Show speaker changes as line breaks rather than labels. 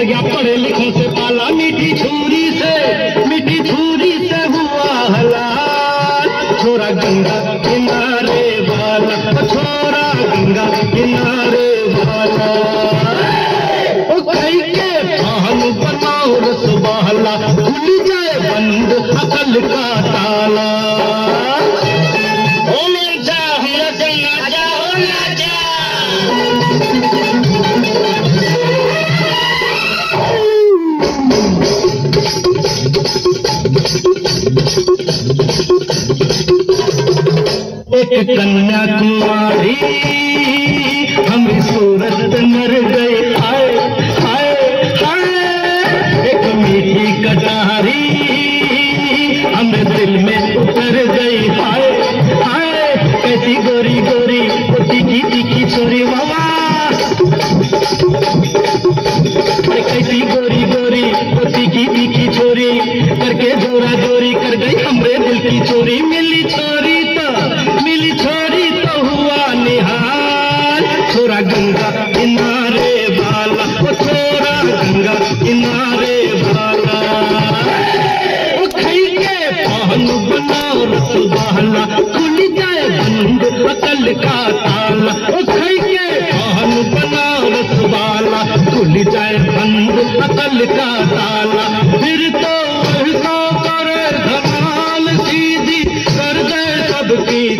पड़ गया पढ़े लिखों से पाला। मीठी छुरी से, मीठी छुरी से हुआ हलाल। छोरा गंगा किनारे वाला छोरा गंगा किनारे वाला। के पान बनाओ रसवाला खुल जाए बंद अकल का ताला। एक कन्याकुमारी, हम सूरत मर गए। हाय हाय हाय, एक मीठी कटारी, हम दिल में उतर गई हाय हाय, कैसी गोरी गोरी तीखी तीखी छोरी मामा कैसी गोरी गोरी तीखी तीखी छोरी करके जोरा जोरी कर गई, हमरे दिल की चोरी, मिली छोरी गंगा किनारे बाला वो तेरा गंगा किनारे बाला। वो खई के पहन बनाओ रसबाला खुल जाए बंद अकल का ताला। वो खई के पहन बनाओ रसबाला खुल जाए बंद अकल का ताला। फिर तो करे धमाल सीधी, कर दे सबकी